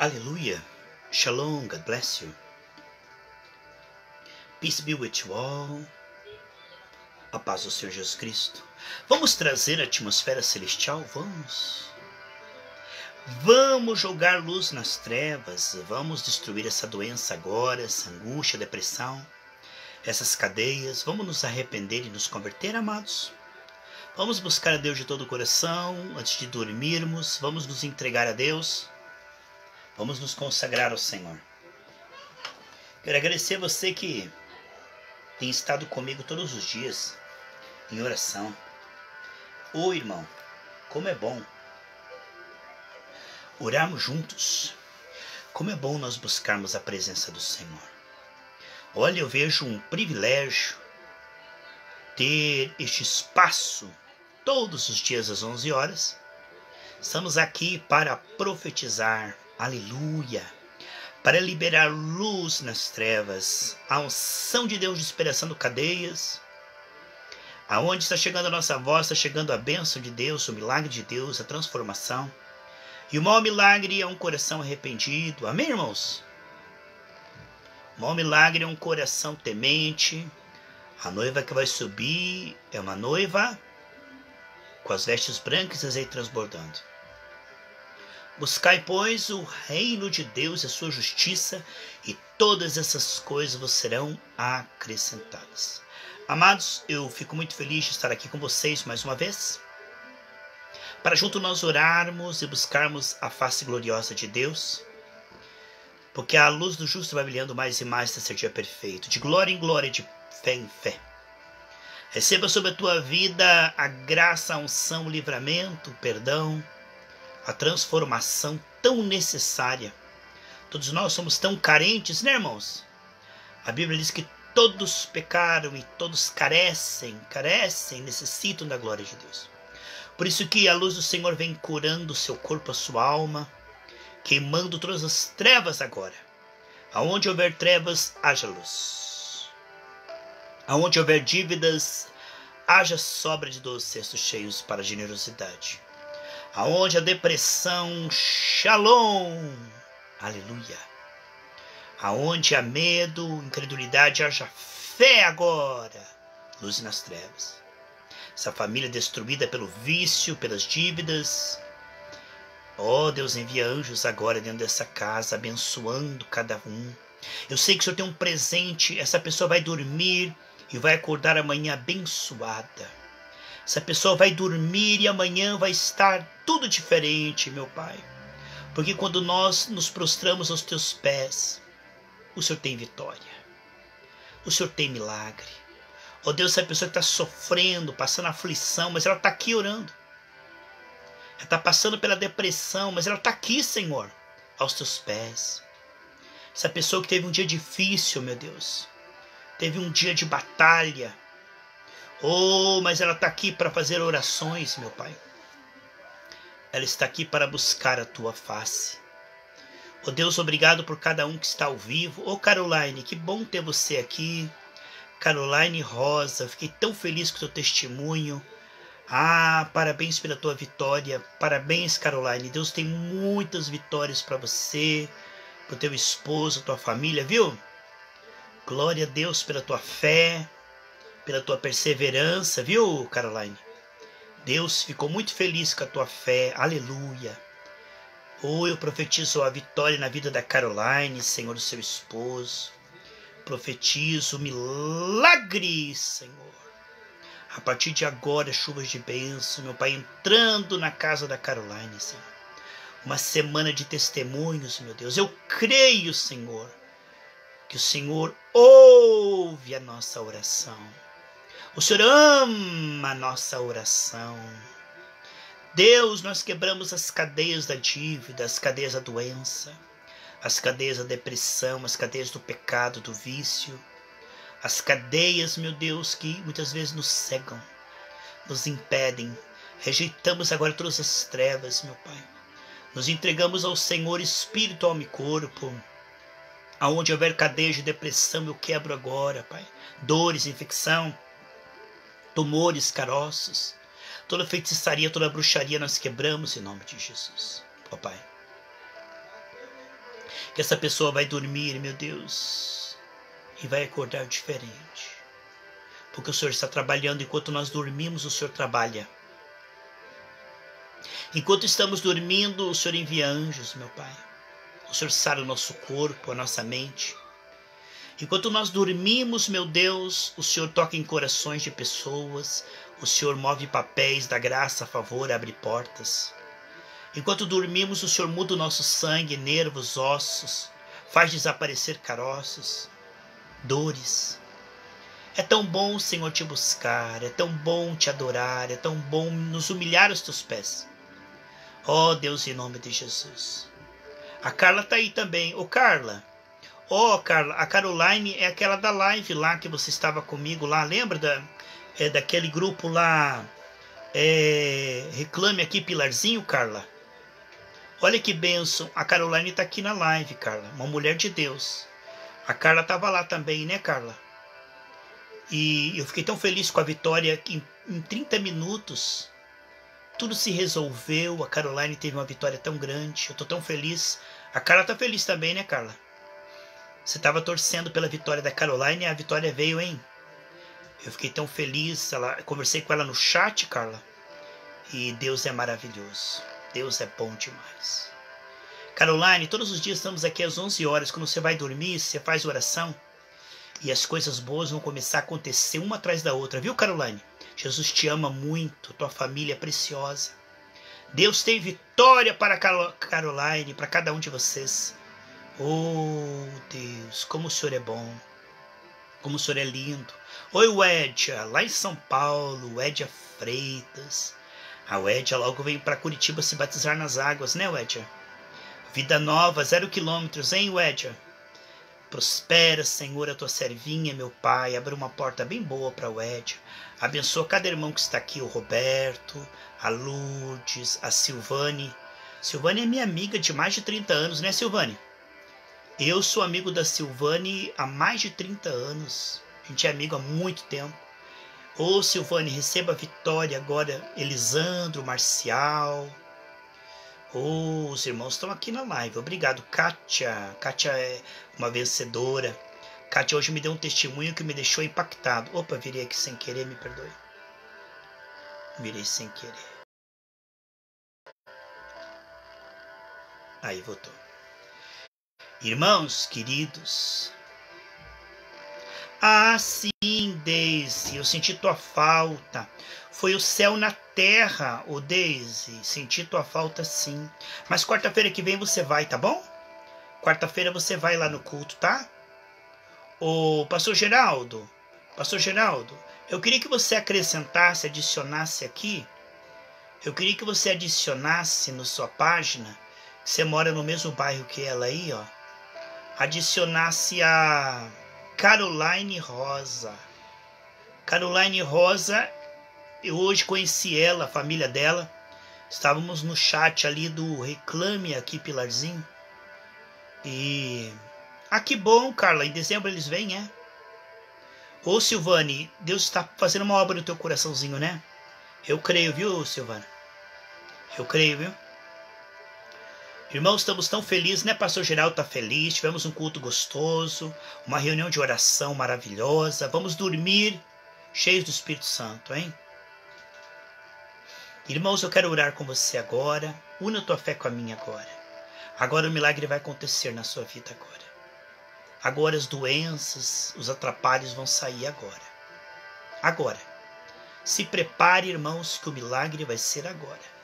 Aleluia. Shalom. God bless you. Peace be with you all. A paz do Senhor Jesus Cristo. Vamos trazer a atmosfera celestial? Vamos. Vamos jogar luz nas trevas. Vamos destruir essa doença agora, essa angústia, depressão, essas cadeias. Vamos nos arrepender e nos converter, amados. Vamos buscar a Deus de todo o coração antes de dormirmos. Vamos nos entregar a Deus. Vamos nos consagrar ao Senhor. Quero agradecer você que tem estado comigo todos os dias em oração. Ô irmão, como é bom orarmos juntos. Como é bom nós buscarmos a presença do Senhor. Olha, eu vejo um privilégio ter este espaço todos os dias às 11 horas. Estamos aqui para profetizar, aleluia, para liberar luz nas trevas, a unção de Deus despedaçando cadeias. Aonde está chegando a nossa voz, está chegando a bênção de Deus, o milagre de Deus, a transformação. E o maior milagre é um coração arrependido. Amém, irmãos? O maior milagre é um coração temente. A noiva que vai subir é uma noiva com as vestes brancas e azeite transbordando. Buscai, pois, o reino de Deus e a sua justiça, e todas essas coisas vos serão acrescentadas. Amados, eu fico muito feliz de estar aqui com vocês mais uma vez, para junto nós orarmos e buscarmos a face gloriosa de Deus, porque a luz do justo vai brilhando mais e mais nesse dia perfeito, de glória em glória, de fé em fé. Receba sobre a tua vida a graça, a unção, o livramento, o perdão, a transformação tão necessária. Todos nós somos tão carentes, né, irmãos? A Bíblia diz que todos pecaram e todos carecem, carecem, necessitam da glória de Deus. Por isso que a luz do Senhor vem curando o seu corpo, a sua alma, queimando todas as trevas agora. Aonde houver trevas, haja luz. Aonde houver dívidas, haja sobra de doze cestos cheios para generosidade. Aonde a depressão, shalom, aleluia. Aonde há medo, incredulidade, haja fé agora, luz nas trevas. Essa família destruída pelo vício, pelas dívidas. Oh, Deus envia anjos agora dentro dessa casa, abençoando cada um. Eu sei que o Senhor tem um presente, essa pessoa vai dormir e vai acordar amanhã abençoada. Essa pessoa vai dormir e amanhã vai estar tudo diferente, meu Pai. Porque quando nós nos prostramos aos teus pés, o Senhor tem vitória. O Senhor tem milagre. Oh Deus, essa pessoa está sofrendo, passando aflição, mas ela está aqui orando. Ela está passando pela depressão, mas ela está aqui, Senhor, aos teus pés. Essa pessoa que teve um dia difícil, meu Deus, teve um dia de batalha. Oh, mas ela está aqui para fazer orações, meu Pai. Ela está aqui para buscar a tua face. Oh Deus, obrigado por cada um que está ao vivo. Oh Caroline, que bom ter você aqui. Caroline Rosa, fiquei tão feliz com o teu testemunho. Ah, parabéns pela tua vitória. Parabéns, Caroline. Deus tem muitas vitórias para você, para o teu esposo, tua família, viu? Glória a Deus pela tua fé, pela tua perseverança, viu, Caroline? Deus ficou muito feliz com a tua fé, aleluia. Oh, eu profetizo a vitória na vida da Caroline, Senhor, do seu esposo. Profetizo milagre, Senhor. A partir de agora, chuvas de bênção, meu Pai, entrando na casa da Caroline, Senhor. Uma semana de testemunhos, meu Deus. Eu creio, Senhor, que o Senhor ouve a nossa oração. O Senhor ama a nossa oração. Deus, nós quebramos as cadeias da dívida, as cadeias da doença, as cadeias da depressão, as cadeias do pecado, do vício, as cadeias, meu Deus, que muitas vezes nos cegam, nos impedem. Rejeitamos agora todas as trevas, meu Pai. Nos entregamos ao Senhor, espírito, alma e corpo. Aonde houver cadeias de depressão, eu quebro agora, Pai. Dores, infecção, tumores, caroços. Toda feitiçaria, toda bruxaria nós quebramos em nome de Jesus. Ó Pai. que essa pessoa vai dormir, meu Deus, e vai acordar diferente. Porque o Senhor está trabalhando enquanto nós dormimos, o Senhor trabalha. Enquanto estamos dormindo, o Senhor envia anjos, meu Pai. O Senhor sara o nosso corpo, a nossa mente. Enquanto nós dormimos, meu Deus, o Senhor toca em corações de pessoas, o Senhor move papéis da graça a favor, abre portas. Enquanto dormimos, o Senhor muda o nosso sangue, nervos, ossos, faz desaparecer caroços, dores. É tão bom, Senhor, te buscar, é tão bom te adorar, é tão bom nos humilhar aos teus pés. Ó oh, Deus, em nome de Jesus. A Carla tá aí também. Ô, Carla, oh, Carla, a Caroline é aquela da live lá que você estava comigo lá. Lembra da, é, daquele grupo lá? É, reclame aqui, Pilarzinho, Carla. Olha que benção. A Caroline está aqui na live, Carla. Uma mulher de Deus. A Carla estava lá também, né, Carla? E eu fiquei tão feliz com a vitória que em, em 30 minutos tudo se resolveu. A Caroline teve uma vitória tão grande. Eu estou tão feliz. A Carla está feliz também, né, Carla? Você estava torcendo pela vitória da Caroline e a vitória veio, hein? Eu fiquei tão feliz. Ela, conversei com ela no chat, Carla. E Deus é maravilhoso. Deus é bom demais. Caroline, todos os dias estamos aqui às 11 horas. Quando você vai dormir, você faz oração. E as coisas boas vão começar a acontecer uma atrás da outra, viu, Caroline? Jesus te ama muito, tua família é preciosa. Deus tem vitória para Caroline, para cada um de vocês. Oh Deus, como o Senhor é bom, como o Senhor é lindo. Oi, Wedja, lá em São Paulo, Wedja Freitas. A Wedja logo veio para Curitiba se batizar nas águas, né, Wedja? Vida nova, zero quilômetros, hein, Wedja? Prospera, Senhor, a tua servinha, meu Pai. Abre uma porta bem boa para o. Abençoa cada irmão que está aqui, o Roberto, a Lourdes, a Silvane. Silvane é minha amiga de mais de 30 anos, né, Silvane? Eu sou amigo da Silvane há mais de 30 anos. A gente é amigo há muito tempo. Ô Silvane, receba a vitória agora. Elisandro, Marcial. Ô, os irmãos estão aqui na live. Obrigado, Kátia. Kátia é uma vencedora. Kátia hoje me deu um testemunho que me deixou impactado. Opa, virei aqui sem querer, me perdoe. Virei sem querer. Aí, voltou. Irmãos queridos, ah, sim, Daisy, eu senti tua falta. Foi o céu na terra, o oh, Daisy. Senti tua falta sim. Mas quarta-feira que vem você vai, tá bom? Quarta-feira você vai lá no culto, tá? Ô, Pastor Geraldo, Pastor Geraldo, eu queria que você acrescentasse, adicionasse aqui. Eu queria que você adicionasse na sua página. Você mora no mesmo bairro que ela aí, ó adicionasse a Caroline Rosa. Caroline Rosa, eu hoje conheci ela, a família dela. Estávamos no chat ali do Reclame aqui, Pilarzinho. E. Ah, que bom, Carla. Em dezembro eles vêm, é? Ô, Silvane, Deus está fazendo uma obra no teu coraçãozinho, né? Eu creio, viu, Silvana? Eu creio, viu? Irmãos, estamos tão felizes, né? Pastor Geraldo está feliz, tivemos um culto gostoso, uma reunião de oração maravilhosa. Vamos dormir cheios do Espírito Santo, hein? Irmãos, eu quero orar com você agora. Una tua fé com a minha agora. Agora o milagre vai acontecer na sua vida agora. Agora as doenças, os atrapalhos vão sair agora. Agora. Se prepare, irmãos, que o milagre vai ser agora.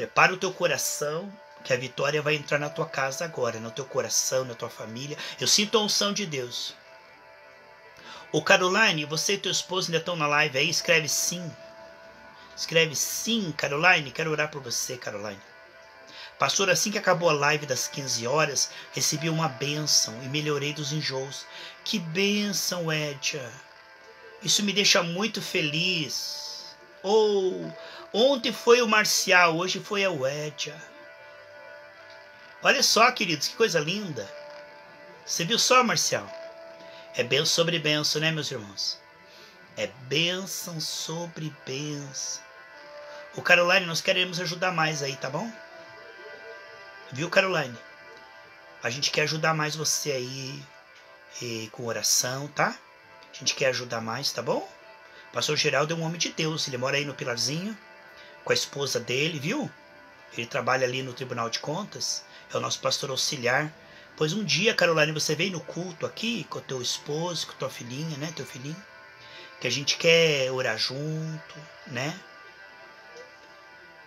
Prepara o teu coração, que a vitória vai entrar na tua casa agora, no teu coração, na tua família. Eu sinto a unção de Deus. O Caroline, você e teu esposo ainda estão na live aí? Escreve sim. Escreve sim, Caroline. Quero orar por você, Caroline. Pastor, assim que acabou a live das 15 horas, recebi uma bênção e melhorei dos enjoos. Que bênção, Edja. Isso me deixa muito feliz. Ou Ontem foi o Marcial, hoje foi a Wedja. Olha só, queridos, que coisa linda. Você viu só, Marcial? É benção sobre benção, né, meus irmãos? É bênção sobre bênção. O Caroline, nós queremos ajudar mais aí, tá bom? Viu, Caroline? A gente quer ajudar mais você aí e, com oração, tá? A gente quer ajudar mais, tá bom? Pastor Geraldo é um homem de Deus. Ele mora aí no Pilarzinho com a esposa dele, viu? Ele trabalha ali no Tribunal de Contas. É o nosso pastor auxiliar. Pois um dia, Caroline, você veio no culto aqui com o teu esposo, com tua filhinha, né? Teu filhinho. Que a gente quer orar junto, né?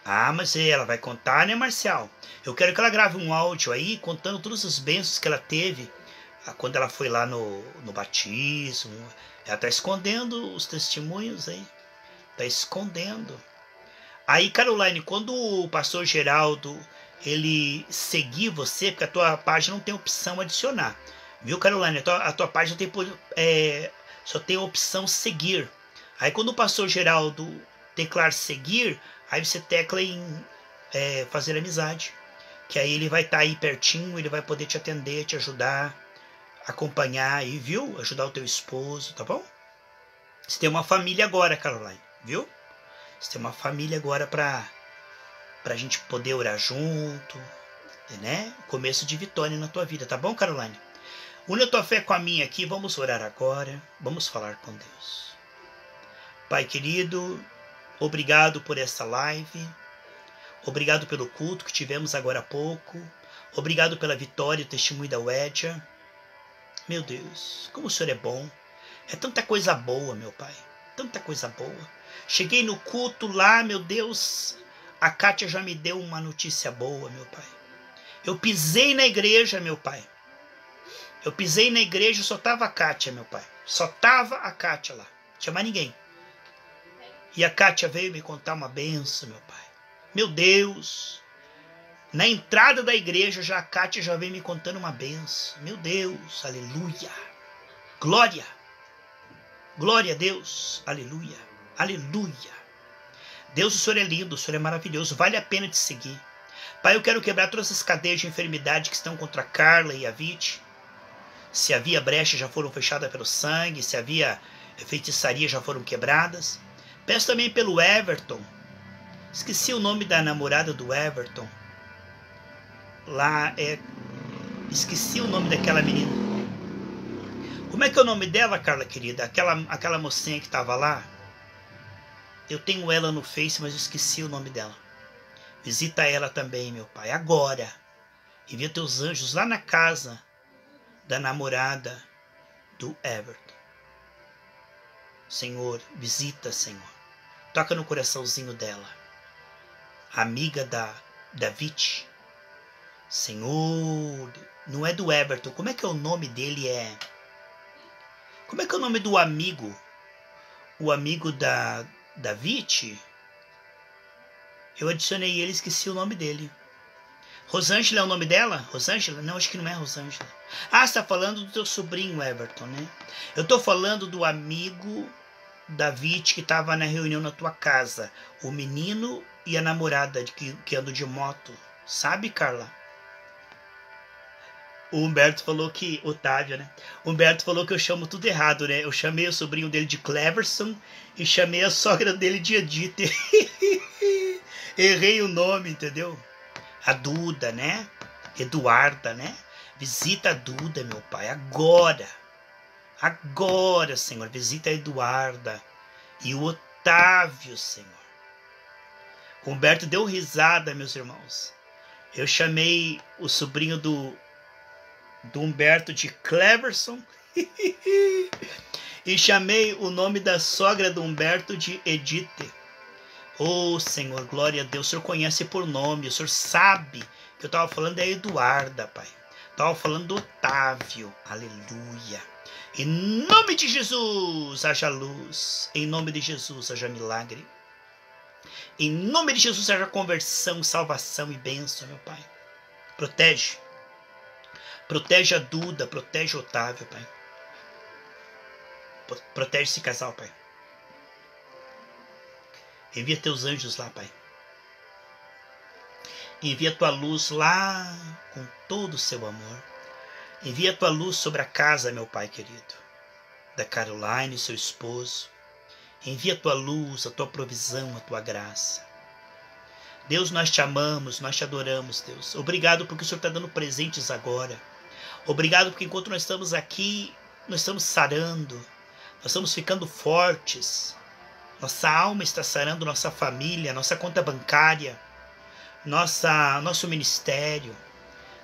Ah, mas ela vai contar, né, Marcial? Eu quero que ela grave um áudio aí contando todas as bênçãos que ela teve quando ela foi lá no, no batismo. Ela tá escondendo os testemunhos aí. Tá escondendo. Aí, Caroline, quando o pastor Geraldo ele seguir você, porque a tua página não tem opção adicionar. Viu, Caroline? A tua, a tua página tem, é, só tem a opção seguir. Aí quando o pastor Geraldo declara seguir, aí você tecla em é, fazer amizade. Que aí ele vai estar tá aí pertinho, ele vai poder te atender, te ajudar, acompanhar aí, viu? Ajudar o teu esposo, tá bom? Você tem uma família agora, Caroline, viu? Você tem uma família agora para a gente poder orar junto, né? Começo de vitória na tua vida, tá bom, Caroline? Une a tua fé com a minha aqui, vamos orar agora, vamos falar com Deus. Pai querido, obrigado por essa live, obrigado pelo culto que tivemos agora há pouco, obrigado pela vitória e testemunho da Wedja. Meu Deus, como o Senhor é bom, é tanta coisa boa, meu Pai, tanta coisa boa. Cheguei no culto lá, meu Deus, a Kátia já me deu uma notícia boa, meu pai. Eu pisei na igreja, meu pai. Eu pisei na igreja, só tava a Kátia, meu pai. Só tava a Kátia lá. Não tinha mais ninguém. E a Kátia veio me contar uma benção, meu pai. Meu Deus! Na entrada da igreja, já a Kátia já veio me contando uma benção. Meu Deus, aleluia! Glória! Glória a Deus, aleluia! Aleluia. Deus, o Senhor é lindo, o Senhor é maravilhoso, vale a pena te seguir. Pai, eu quero quebrar todas as cadeias de enfermidade que estão contra Carla e a Vite. Se havia brecha, já foram fechadas pelo sangue. Se havia feitiçaria, já foram quebradas. Peço também pelo Everton. Esqueci o nome da namorada do Everton. Lá é. Esqueci o nome daquela menina. Como é que é o nome dela, Carla querida? Aquela, aquela mocinha que estava lá? Eu tenho ela no Face, mas esqueci o nome dela. Visita ela também, meu pai, agora. Envia teus anjos lá na casa da namorada do Everton. Senhor, visita, Senhor. Toca no coraçãozinho dela. Amiga da David. Senhor, não é do Everton. Como é que é o nome dele? É. Como é que é o nome do amigo? O amigo da David, eu adicionei ele, esqueci o nome dele. Rosângela é o nome dela? Rosângela? Não, acho que não é Rosângela. Ah, você tá falando do teu sobrinho Everton, né? Eu tô falando do amigo David que estava na reunião na tua casa. O menino e a namorada que, que andam de moto. Sabe, Carla? O Humberto falou que. Otávio, né? O Humberto falou que eu chamo tudo errado, né? Eu chamei o sobrinho dele de Cleverson e chamei a sogra dele de Edith. Errei o nome, entendeu? A Duda, né? Eduarda, né? Visita a Duda, meu pai, agora. Agora, Senhor, visita a Eduarda e o Otávio, Senhor. O Humberto deu risada, meus irmãos. Eu chamei o sobrinho do do Humberto de Cleverson e chamei o nome da sogra do Humberto de Edith. Oh Senhor, glória a Deus, o Senhor conhece por nome, o Senhor sabe que eu estava falando da Eduarda, Pai. Estava falando do Otávio, aleluia. Em nome de Jesus, haja luz. Em nome de Jesus, haja milagre. Em nome de Jesus, haja conversão, salvação e bênção, meu Pai. Protege Protege a Duda, protege o Otávio, Pai. Protege esse casal, Pai. Envia teus anjos lá, Pai. Envia tua luz lá com todo o seu amor. Envia tua luz sobre a casa, meu Pai querido, da Caroline, seu esposo. Envia tua luz, a tua provisão, a tua graça. Deus, nós te amamos, nós te adoramos, Deus. Obrigado porque o Senhor está dando presentes agora. Obrigado porque enquanto nós estamos aqui, nós estamos sarando, nós estamos ficando fortes. Nossa alma está sarando nossa família, nossa conta bancária, nossa, nosso ministério.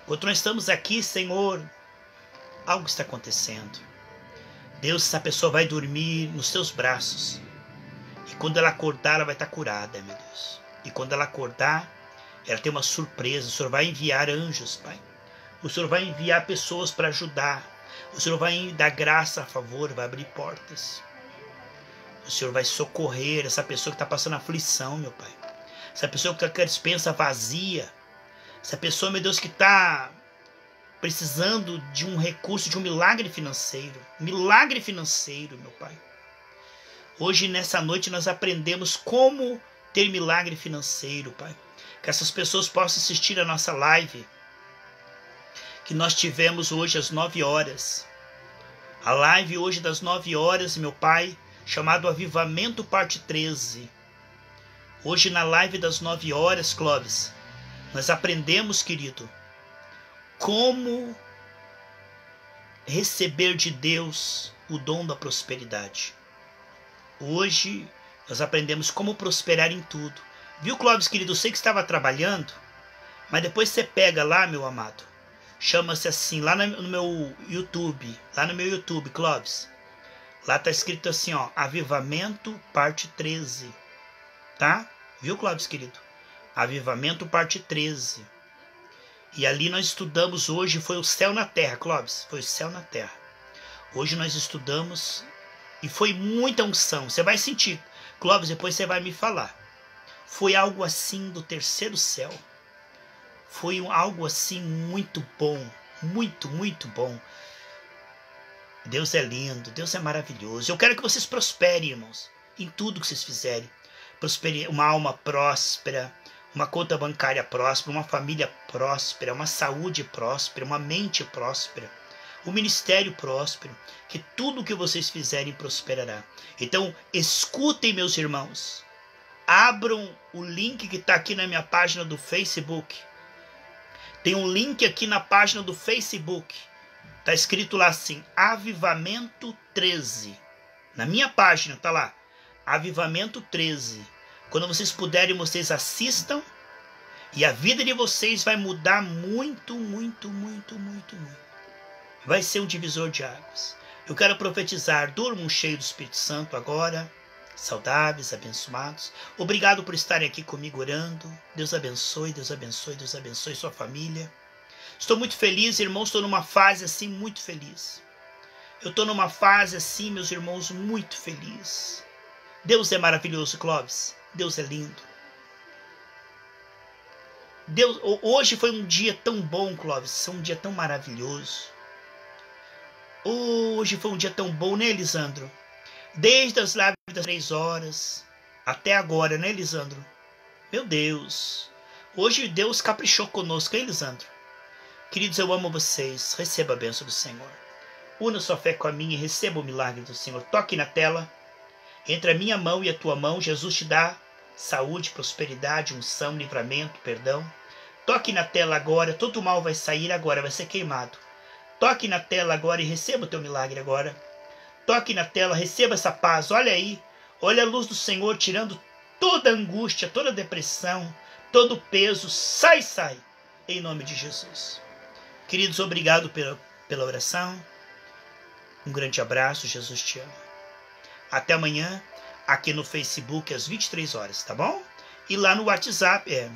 Enquanto nós estamos aqui, Senhor, algo está acontecendo. Deus, essa pessoa vai dormir nos teus braços. E quando ela acordar, ela vai estar curada, meu Deus. E quando ela acordar, ela tem uma surpresa. O Senhor vai enviar anjos, Pai. O Senhor vai enviar pessoas para ajudar. O Senhor vai dar graça a favor, vai abrir portas. O Senhor vai socorrer essa pessoa que está passando aflição, meu Pai. Essa pessoa que está com a dispensa vazia. Essa pessoa, meu Deus, que está precisando de um recurso, de um milagre financeiro. Milagre financeiro, meu Pai. Hoje, nessa noite, nós aprendemos como ter milagre financeiro, Pai. Que essas pessoas possam assistir a nossa live que nós tivemos hoje às 9 horas. A live hoje das 9 horas, meu Pai, chamado Avivamento Parte 13. Hoje na live das 9 horas, Clóvis, nós aprendemos, querido, como receber de Deus o dom da prosperidade. Hoje nós aprendemos como prosperar em tudo. Viu, Clóvis, querido? Eu sei que estava trabalhando, mas depois você pega lá, meu amado. Chama-se assim, lá no meu YouTube, lá no meu YouTube, Clóvis. Lá tá escrito assim, ó, Avivamento, parte 13. Tá? Viu, Clóvis, querido? Avivamento, parte 13. E ali nós estudamos hoje, foi o céu na terra, Clóvis, foi o céu na terra. Hoje nós estudamos e foi muita unção. Você vai sentir, Clóvis, depois você vai me falar. Foi algo assim do terceiro céu. Foi algo assim muito bom, muito, muito bom. Deus é lindo, Deus é maravilhoso. Eu quero que vocês prosperem, irmãos, em tudo que vocês fizerem. Prospere uma alma próspera, uma conta bancária próspera, uma família próspera, uma saúde próspera, uma mente próspera, um ministério próspero, que tudo que vocês fizerem prosperará. Então, escutem, meus irmãos, abram o link que está aqui na minha página do Facebook. Tem um link aqui na página do Facebook. Está escrito lá assim: Avivamento 13. Na minha página está lá: Avivamento 13 quando vocês puderem, vocês assistam. E a vida de vocês vai mudar muito, muito, muito, muito, muito. Vai ser um divisor de águas. Eu quero profetizar, durmam cheio do Espírito Santo agora, saudáveis, abençoados. Obrigado por estarem aqui comigo orando. Deus abençoe, Deus abençoe, Deus abençoe sua família. Estou muito feliz, irmãos, estou numa fase assim muito feliz. Eu estou numa fase assim, meus irmãos, muito feliz. Deus é maravilhoso, Clóvis. Deus é lindo. Deus, hoje foi um dia tão bom, Clóvis. Foi um dia tão maravilhoso. Hoje foi um dia tão bom, né, Elisandro? Desde as lives das três horas até agora, né, Elisandro? Meu Deus. Hoje Deus caprichou conosco, hein, Elisandro? Queridos, eu amo vocês. Receba a bênção do Senhor. Una sua fé com a minha e receba o milagre do Senhor. Toque na tela. Entre a minha mão e a tua mão, Jesus te dá saúde, prosperidade, unção, livramento, perdão. Toque na tela agora, todo mal vai sair agora, vai ser queimado. Toque na tela agora e receba o teu milagre agora. Toque na tela, receba essa paz. Olha aí, olha a luz do Senhor tirando toda angústia, toda depressão, todo peso. Sai, sai, em nome de Jesus. Queridos, obrigado pela, pela oração. Um grande abraço, Jesus te ama. Até amanhã, aqui no Facebook às 23 horas, tá bom? E lá no WhatsApp, é,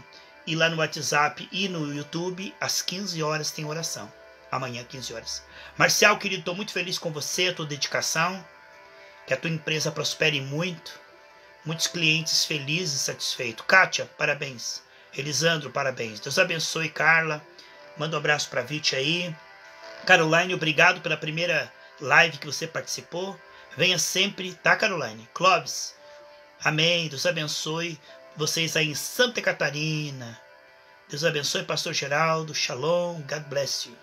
e lá no WhatsApp e no YouTube às 15 horas tem oração. Amanhã 15 horas. Marcial, querido, estou muito feliz com você, a tua dedicação. Que a tua empresa prospere muito. Muitos clientes felizes e satisfeitos. Kátia, parabéns. Elisandro, parabéns. Deus abençoe, Carla. Manda um abraço para a Vite aí. Caroline, obrigado pela primeira live que você participou. Venha sempre, tá, Caroline? Clóvis, amém. Deus abençoe vocês aí em Santa Catarina. Deus abençoe, Pastor Geraldo. Shalom. God bless you.